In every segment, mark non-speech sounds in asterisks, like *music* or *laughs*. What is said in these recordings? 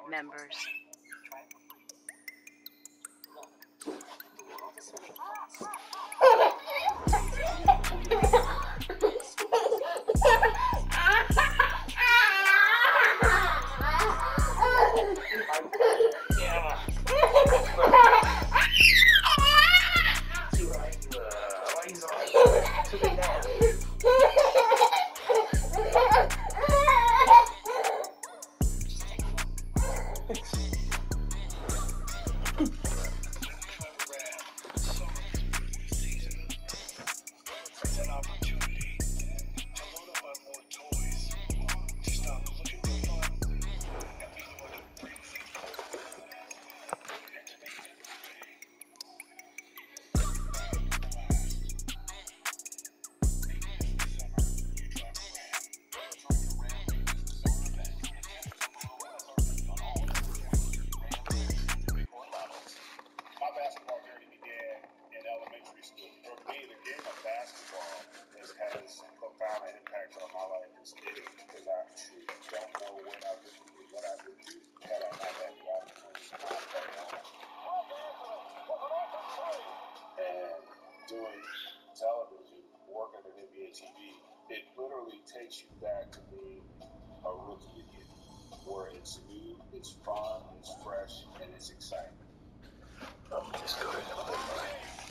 board members. TV, it literally takes you back to being a rookie again, where it's new, it's fun, it's fresh, and it's exciting. I'm just going to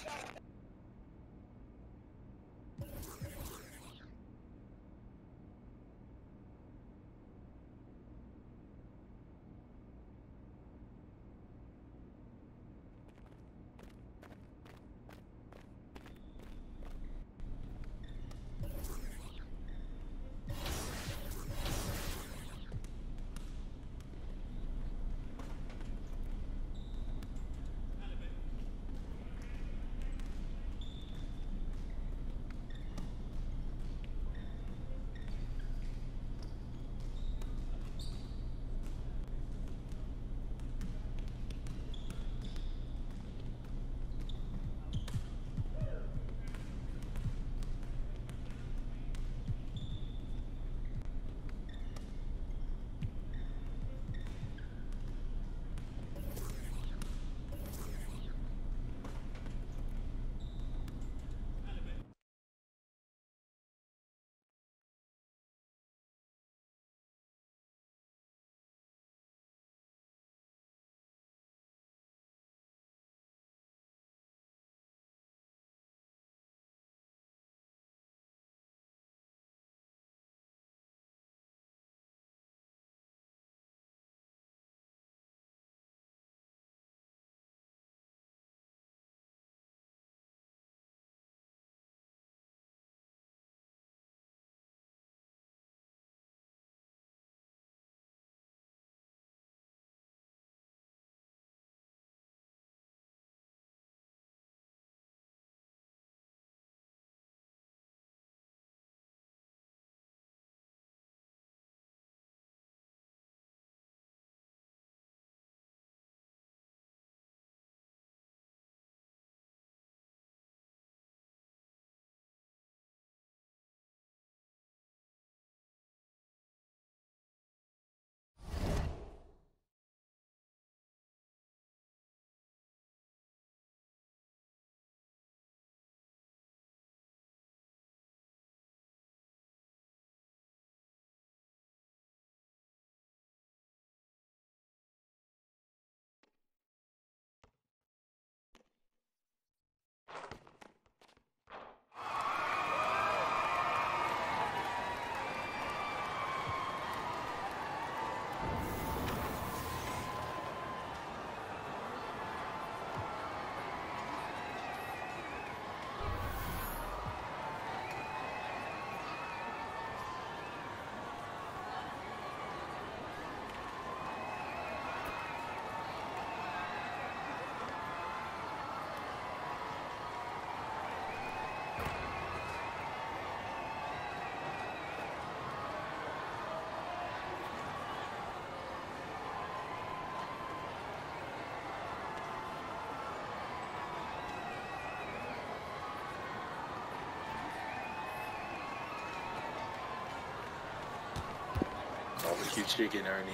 Fuck with you, chicken, Ernie.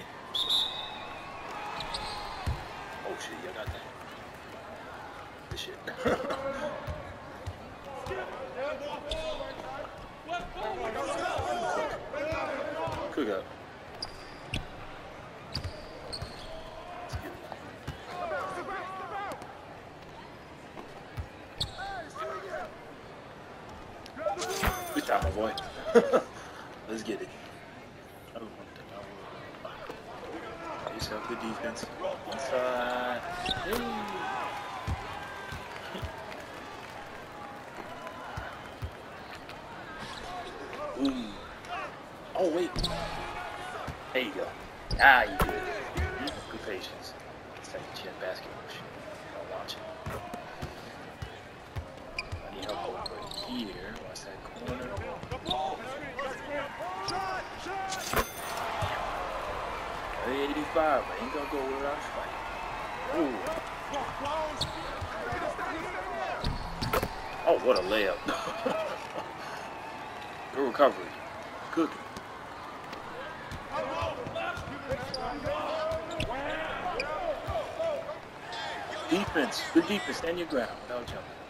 Oh shit, you got that. This shit. *laughs* Cook up. Good time, my boy. *laughs* Let's get it. Good defense. Hey. *laughs* Ooh. Oh wait. There you go. Ah, you good. 85. I ain't gonna go without a fight. Ooh. Oh, what a layup. *laughs* Good recovery. Cooking. Defense. Good defense. Stand your ground without jumping.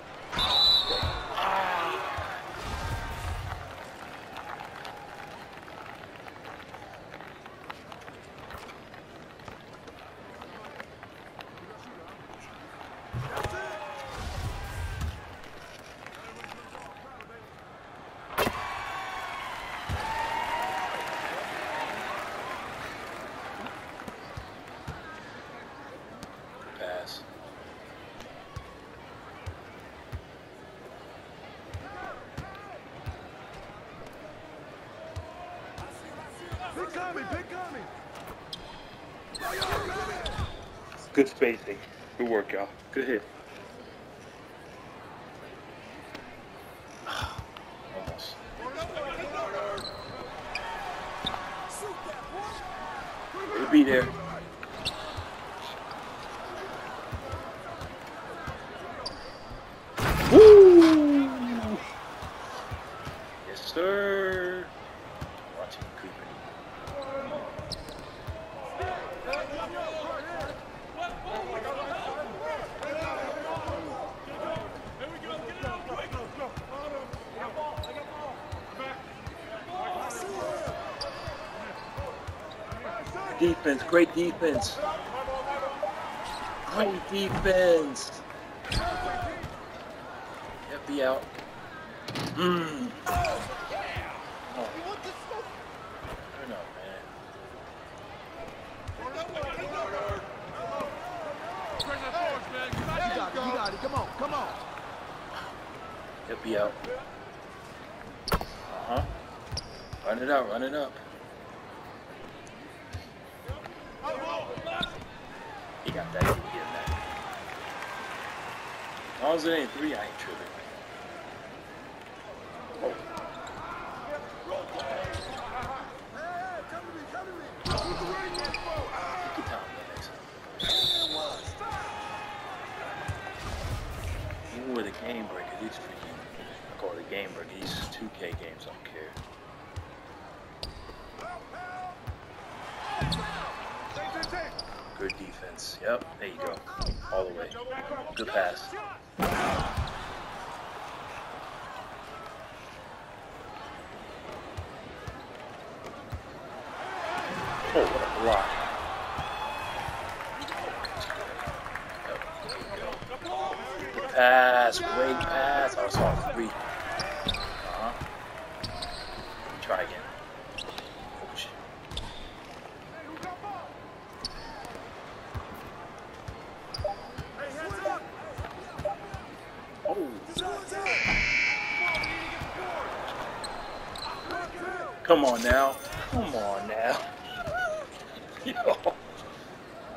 Good spacing. Good work, y'all. Good hit. Defense, great defense. Great defense. Yep, be out. Mmm. Come on, come on. Yep, be out. Uh-huh. Run it out, run it up. He got that. He can get that. As long as it ain't three, I ain't tripping. Game breaker, I call it a game breaker, these 2K games I don't care. Good defense. Yep, there you go. All the way. Good pass. Oh, what a block. Yep, there you go. Good pass. Great pass. I was on three. Uh-huh. Try again. Oh, shit. Oh. Come on now. Come on now. Yo.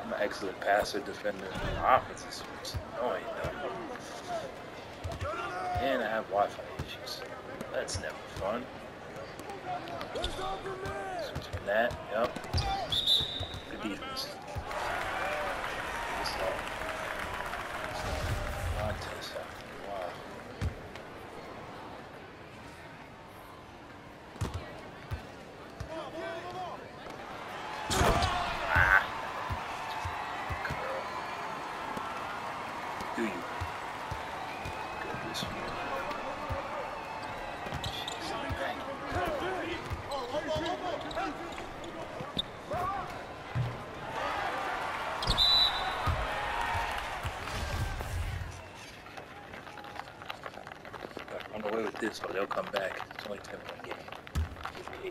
I'm an excellent passer, defender. My offense is just annoying though. And I have That's never fun. Switching that. Yep. Good defense. Good stuff. Contest after a while. Ah. Curl. Do you? Goodness. Run away with this or they'll come back. It's only 10 point game. Give me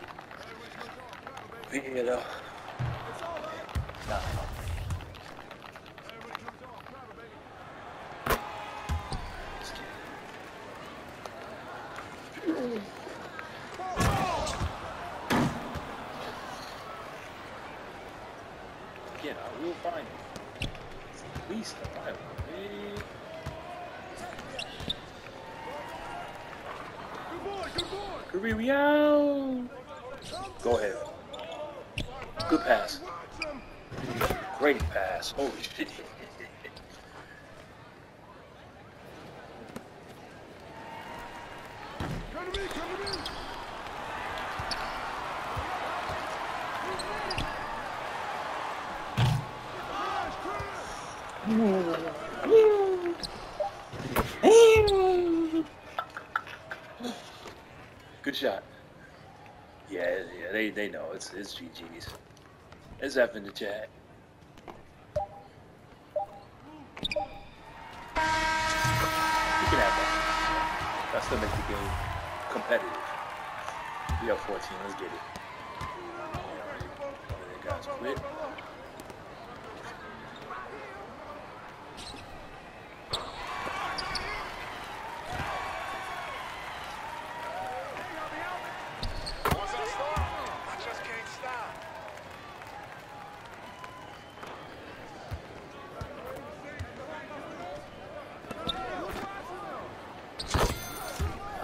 eight. Yeah, though. Nah. Get it. Again, I will find it. At least a rival. Boy. Out. Go ahead. Good pass. Great pass. Holy shit. Come to me, come to me. Crash, crash. Good shot. Yeah, yeah, they, they know it's GG's. It's F in the chat. You can have that. That still make the game competitive. We have 14. Let's get it. One of the guys quit. Once I start, I just can't stop.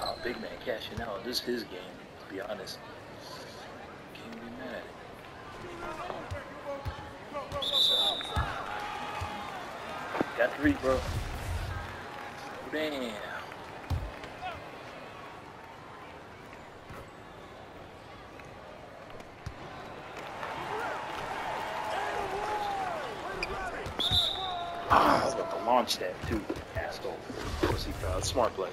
Oh, big man is his game, to be honest. Can't be mad. Got three, bro. Damn. Ah, I was about to launch that too, asshole. Pussy. Smart play.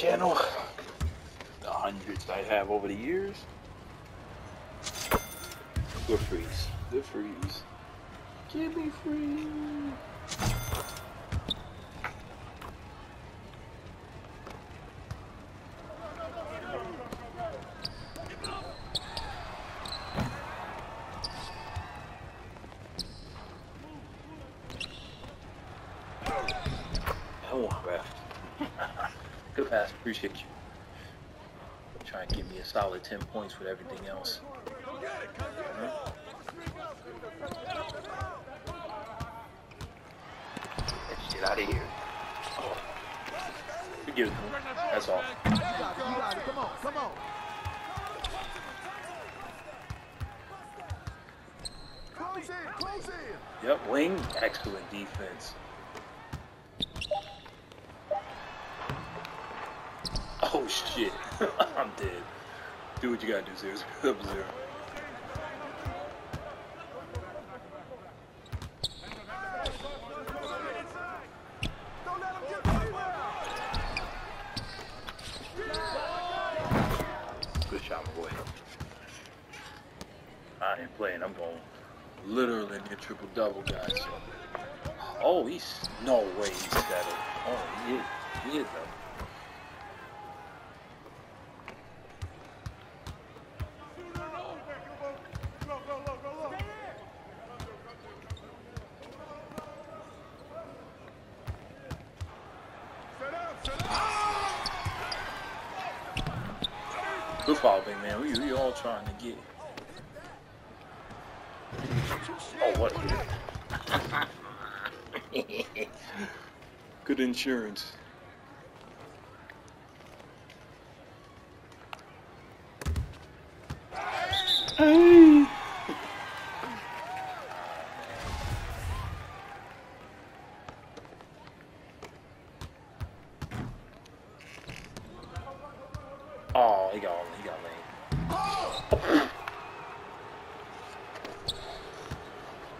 Channel. The hundreds I have over the years. Good freeze. Good freeze. Give me free. 10 points with everything else. Let's get out of here. Oh. Forgive. That's all. Come on. Come on. Close in. Close in. Yep. Wing. Excellent defense. Oh shit. *laughs* I'm dead. Do what you gotta do, zero zero zero. Don't let him get anywhere. Good shot, my boy. I ain't playing. I'm going literally near triple double, guys. Oh, he's no way he's settled. Oh, he is. He is though. Sit down, sit down. Good foul, big man. We, we all trying to get. Oh, what? Good insurance. Hey. Oh, he got he got lane.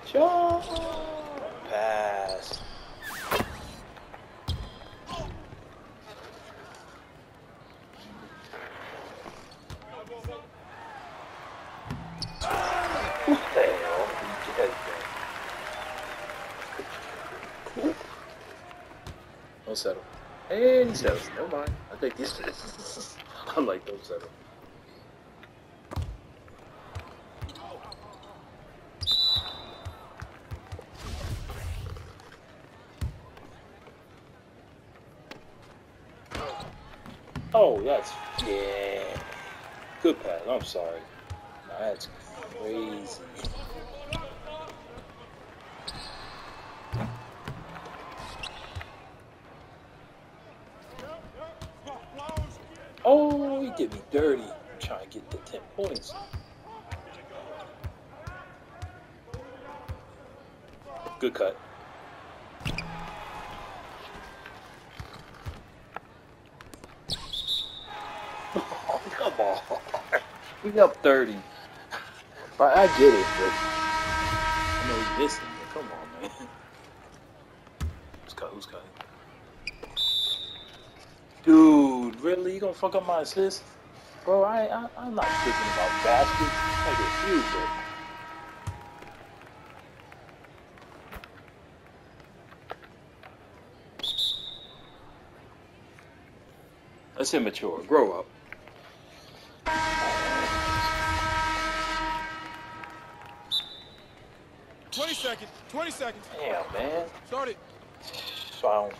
Shot. Pass. What the hell? He did that. Don't settle. And he settles. Never mind. I think these. *laughs* I like those settle. Oh, that's yeah. Good pass. I'm sorry. That's crazy. Oh, he did me dirty. trying to get the 10 points. Good cut. *laughs* Oh, come on. *laughs* We up 30. But I get it, but I know he's missing, but come on, man. Who's cut? Who's cutting? Dude, really? You gonna fuck up my assist? Bro, I, I I'm not tripping about baskets. I get you, but that's immature. Grow up. Twenty seconds. Twenty seconds. Damn, man. Start it. So I don't.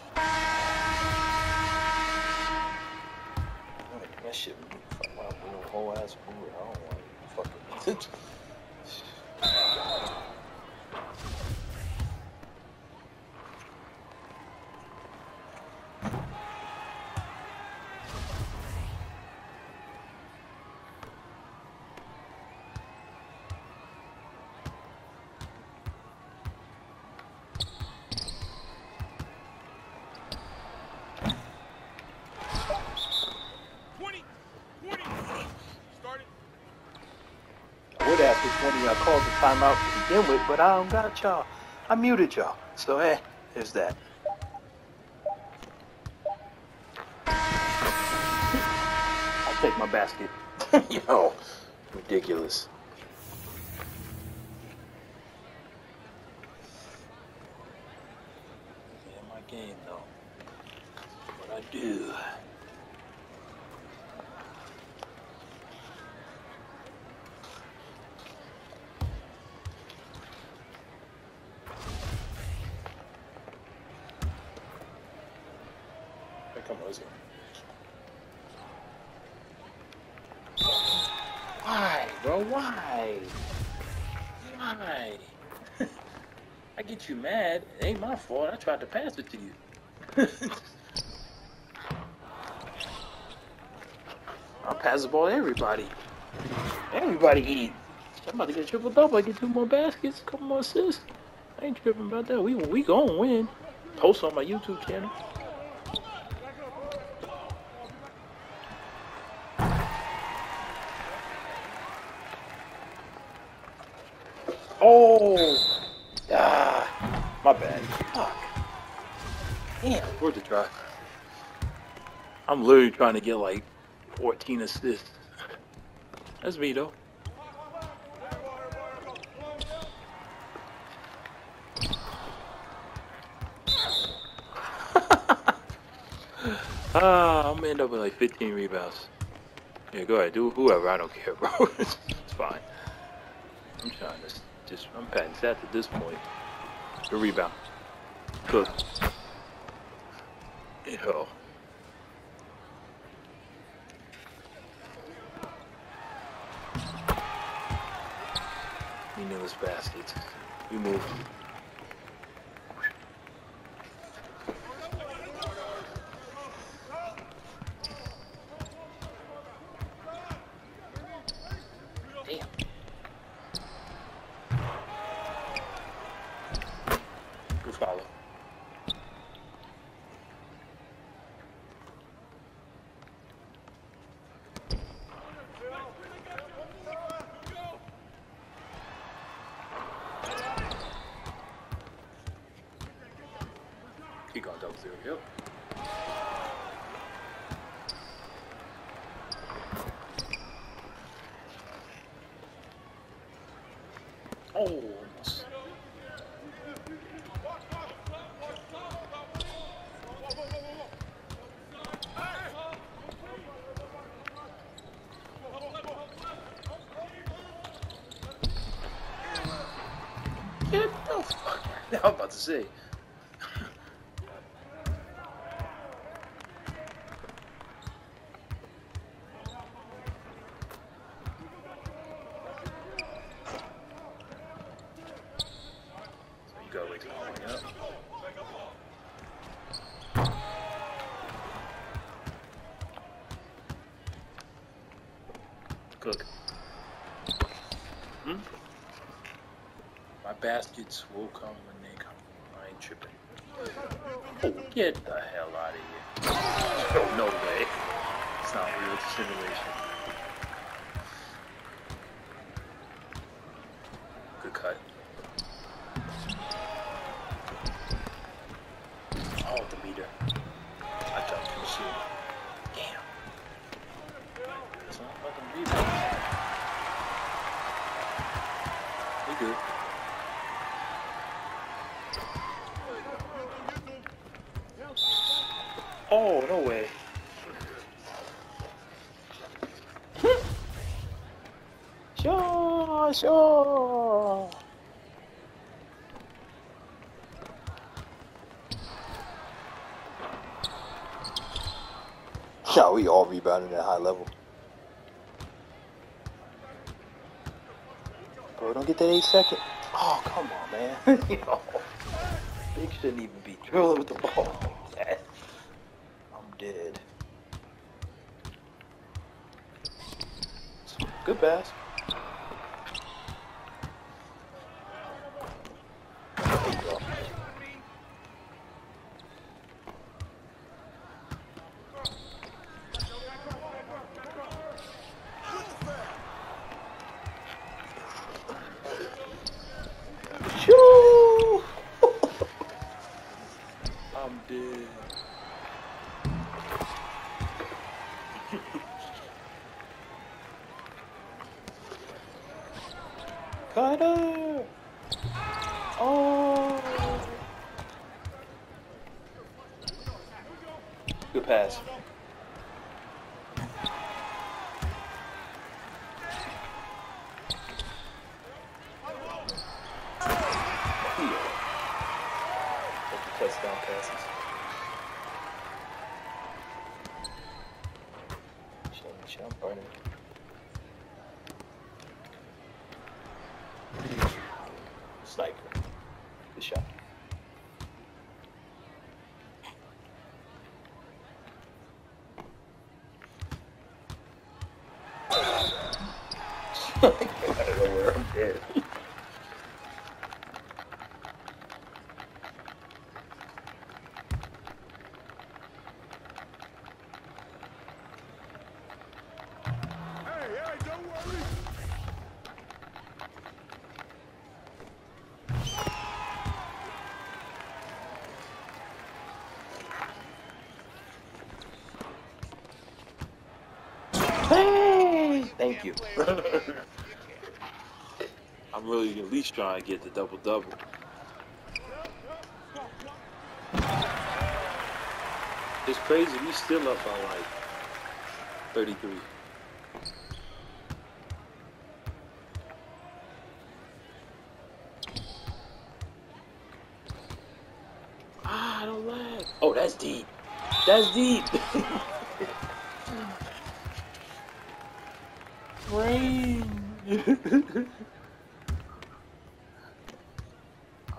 Like, that shit fuck my little whole ass food. I don't want to fucking. *laughs* called the timeout to begin with, but I don't got y'all. I muted y'all. So, eh, there's that. I'll take my basket. *laughs* Yo, ridiculous. Yeah, my game, though. What I do. Come Ozzy. Why, bro? Why? Why? *laughs* I get you mad. It ain't my fault. I tried to pass it to you. *laughs* I'll pass the ball to everybody. Everybody eat. I'm about to get a triple double. I get two more baskets, a couple more assists. I ain't tripping about that. We we gonna win. Post on my YouTube channel. Try. I'm literally trying to get like 14 assists. That's though. *laughs* Ah, I'm gonna end up with like 15 rebounds. Yeah, go ahead, do whoever. I don't care, *laughs* bro. it's, it's fine. I'm trying to just. I'm patting stats at this point. The rebound. Good. Yo. Meaningless baskets. We move. Damn. Good follow. He got double zero. Yep. Oh, almost. Get the fuck. Yeah, I'm about to say. So you gotta wait till I'm going up. Cook. Hmm? Hmm? My baskets will come when they come. I ain't tripping. Oh, get the hell out of here. Oh, no way. It's not real, it's a simulation. Good cut. Oh, the meter. I jumped from the shoe. Damn. It's not fucking rebound. We good. Oh, no way. Sure, sure. Yeah, we all rebounded at high level. Bro, don't get that eight second. Oh, come on, man. *laughs* Yo. Big shouldn't even be dribbling with the ball like that. I'm dead. Good pass. There you go. Shoo! I'm dead. Cutter! Oh! Good pass. Here. Take the touchdown passes. Show me, show I'm burning. Sniper. Good shot. *laughs* I don't know where I'm dead. Least trying to get the double double. It's crazy. We still up by like 33. Ah, I don't lag. Oh, that's deep. That's deep. *laughs*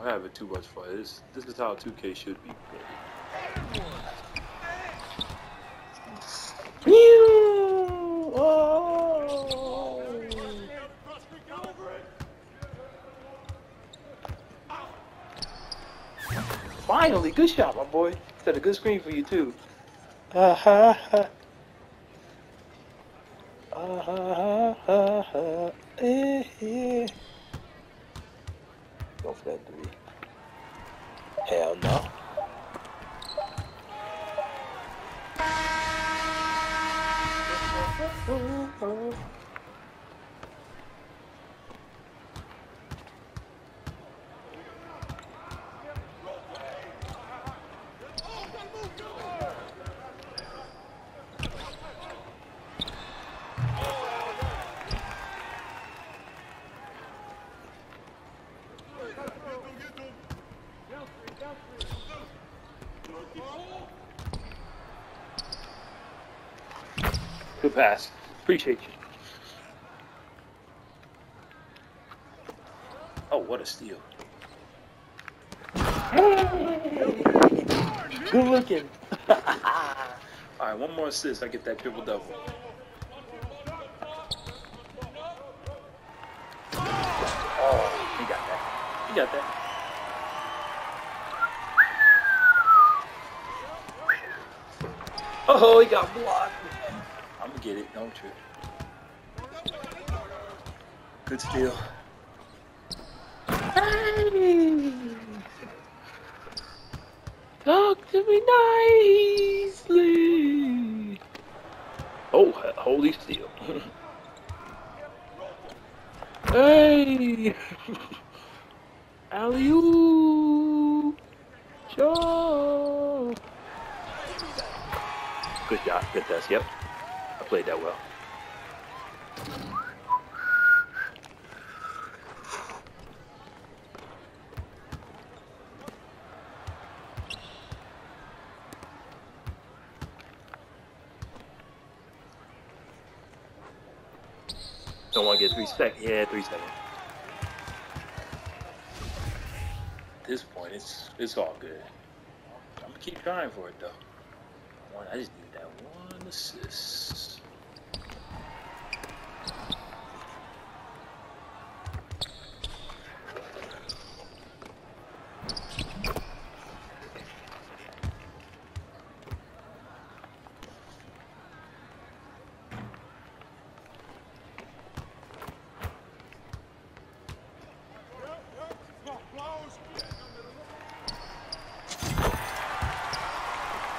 I'm having too much fun. This this is how 2K should be played. Oh. Finally, good shot, my boy. Set a good screen for you too. Ha *laughs* ha ha. Ah, ha, ha, ha, ha. Eh, eh. Go for that three. Hell no. Good pass. Appreciate you. Oh, what a steal. Good looking. *laughs* All right, one more assist. I get that triple double. Oh, he got that. He got that. Oh, he got blocked. Get it. Don't you? Good steal. Hey! Talk to me nicely. Oh, holy steal. *laughs* hey! *laughs* Alley-oop! Good job. Good test. Yep. Played that well. Don't want to get three. Yeah, three seconds. At this point, it's it's all good. I'm gonna keep trying for it though. I just need that one assist.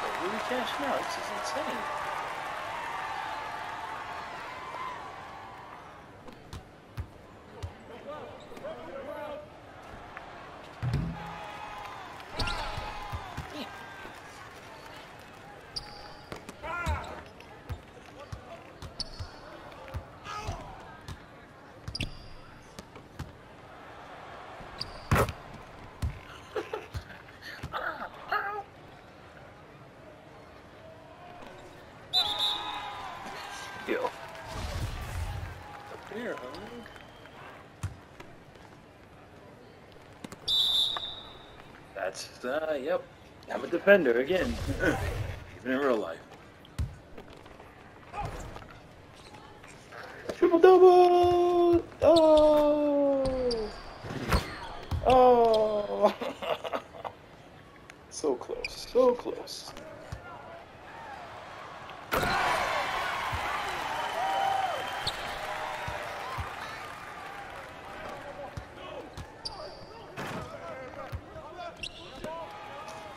They're really cashing out. This is insane. Yo. Up there, hug. That's, uh, yep. I'm a defender again. Even *laughs* in real life. Triple double! Oh. Oh. so close. So close.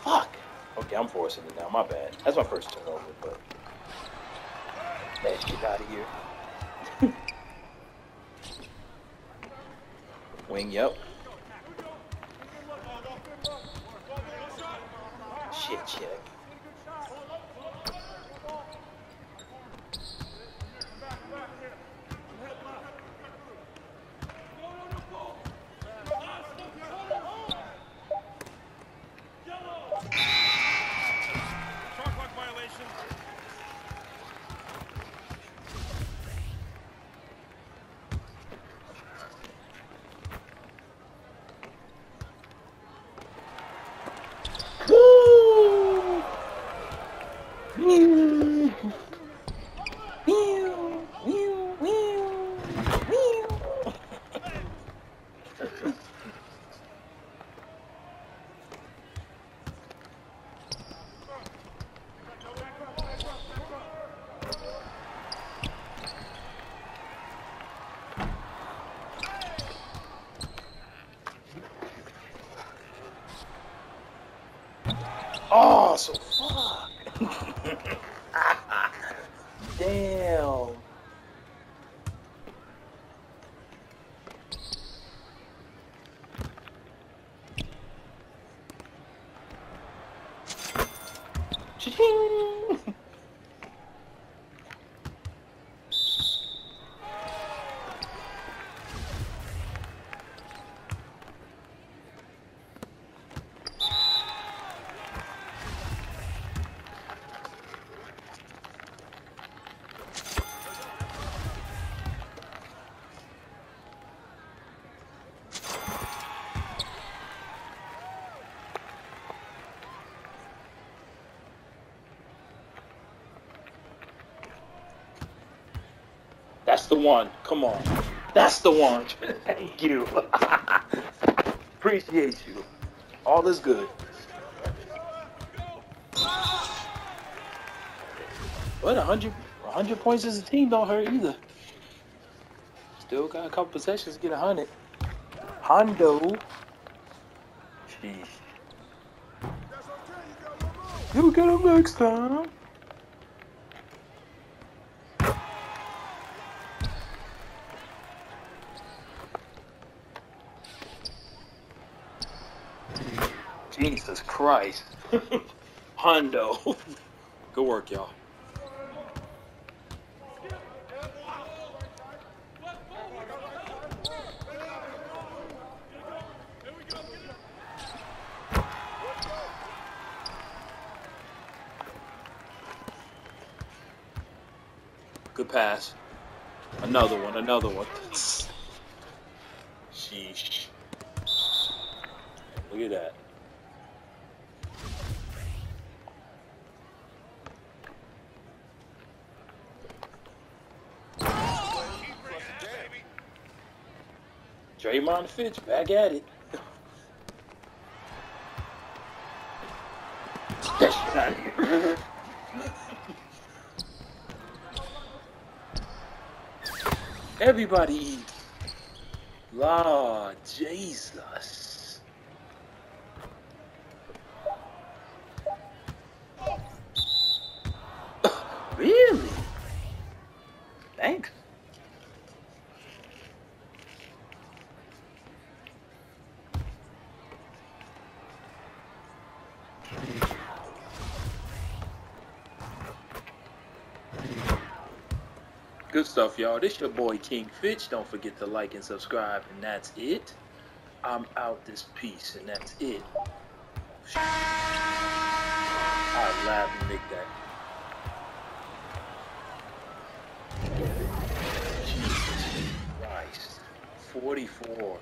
Fuck. Okay, I'm forcing it now. My bad. That's my first turnover, but let's get out of here. *laughs* Wing, yep. Shit, check. Oh, so fuck. Damn. Cha-ching. That's the one. Come on. That's the one. *laughs* Thank you. *laughs* Appreciate you. All is good. But 100, 100 points as a team don't hurt either. Still got a couple possessions to get 100. Hondo. Jeez. That's okay. You got one more. You'll get him next time. Jesus Christ. *laughs* Hondo. Good work, y'all. Good pass. Another one, another one. Sheesh. Look at that. Draymond Fitch back at it. Everybody eat. Lord Jesus. really? Thanks. Y'all. This your boy King Fitch. Don't forget to like and subscribe, and that's it. I'm out this piece, and that's it. I laugh and make that. Jesus Christ. 44.